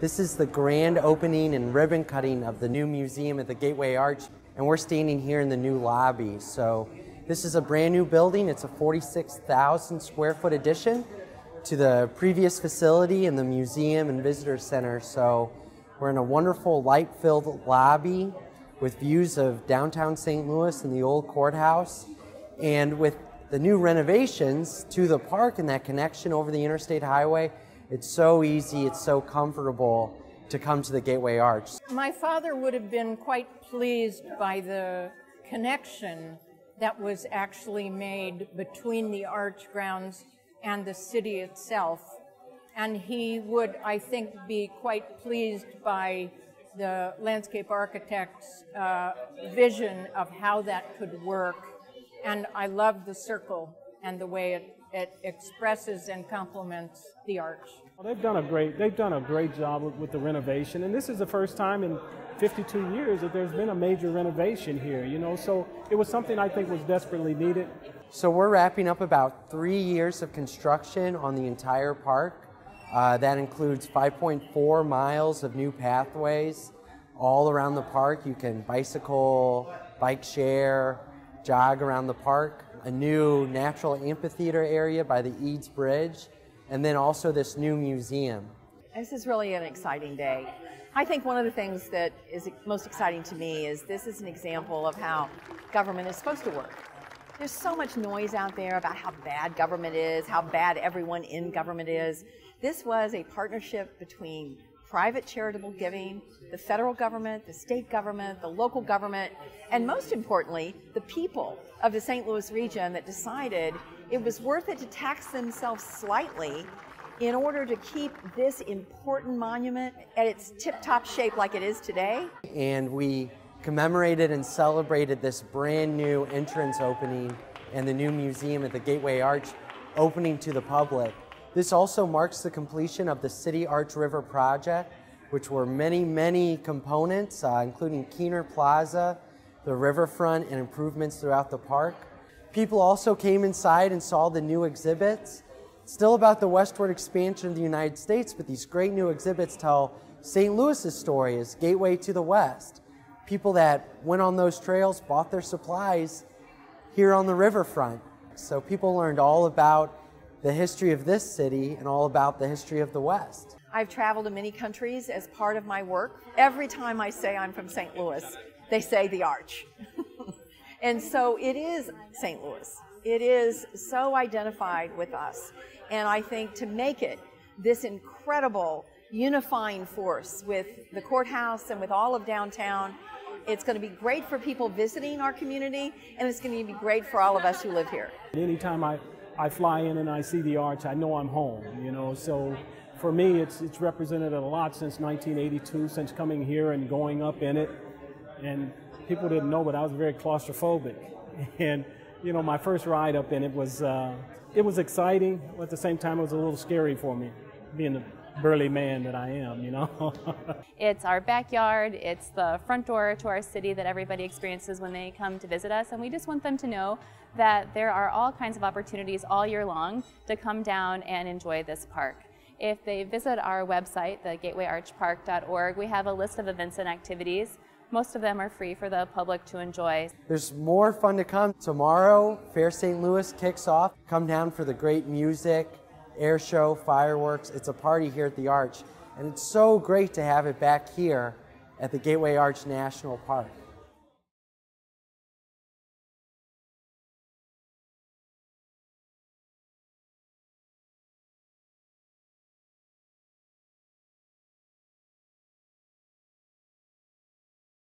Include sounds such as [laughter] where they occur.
This is the grand opening and ribbon cutting of the new museum at the Gateway Arch, and we're standing here in the new lobby. So this is a brand new building. It's a 46,000 square foot addition to the previous facility in the museum and visitor center. So we're in a wonderful light-filled lobby with views of downtown St. Louis and the old courthouse. And with the new renovations to the park and that connection over the interstate highway, it's so easy, it's so comfortable to come to the Gateway Arch. My father would have been quite pleased by the connection that was actually made between the arch grounds and the city itself. And he would, I think, be quite pleased by the landscape architect's uh, vision of how that could work. And I love the circle and the way it, it expresses and complements the arch. Well, they've done a great they've done a great job with, with, the renovation, and this is the first time in 52 years that there's been a major renovation here. You know, so it was something I think was desperately needed. So we're wrapping up about three years of construction on the entire park. Uh, that includes 5.4 miles of new pathways all around the park. You can bicycle, bike share, jog around the park. A new natural amphitheater area by the Eads Bridge, and then also this new museum. This is really an exciting day. I think one of the things that is most exciting to me is this is an example of how government is supposed to work. There's so much noise out there about how bad government is, how bad everyone in government is. This was a partnership between private charitable giving, the federal government, the state government, the local government, and most importantly, the people of the St. Louis region that decided it was worth it to tax themselves slightly in order to keep this important monument at its tip-top shape like it is today. And we commemorated and celebrated this brand new entrance opening and the new museum at the Gateway Arch opening to the public. This also marks the completion of the City Arch River project, which were many, many components, uh, including Kiener Plaza, the riverfront, and improvements throughout the park. People also came inside and saw the new exhibits. Still about the westward expansion of the United States, but these great new exhibits tell St. Louis's story as gateway to the West. People that went on those trails bought their supplies here on the riverfront. So people learned all about the history of this city and all about the history of the West. I've traveled to many countries as part of my work. Every time I say I'm from St. Louis, they say the Arch. [laughs] and so it is St. Louis. It is so identified with us. And I think to make it this incredible unifying force with the courthouse and with all of downtown, it's going to be great for people visiting our community, and it's going to be great for all of us who live here. Anytime I I fly in and I see the arch, I know I'm home, you know. So for me, it's, it's represented a lot since 1982, since coming here and going up in it. And people didn't know, but I was very claustrophobic. [laughs] And, you know, my first ride up in it was, uh, it was exciting. but At the same time, it was a little scary for me, being burly man that I am, you know. [laughs] it's our backyard, it's the front door to our city that everybody experiences when they come to visit us, and we just want them to know that there are all kinds of opportunities all year long to come down and enjoy this park. If they visit our website, the gatewayarchpark.org, we have a list of events and activities. Most of them are free for the public to enjoy. There's more fun to come. Tomorrow, Fair St. Louis kicks off. Come down for the great music, air show, fireworks. It's a party here at the Arch. And it's so great to have it back here at the Gateway Arch National Park.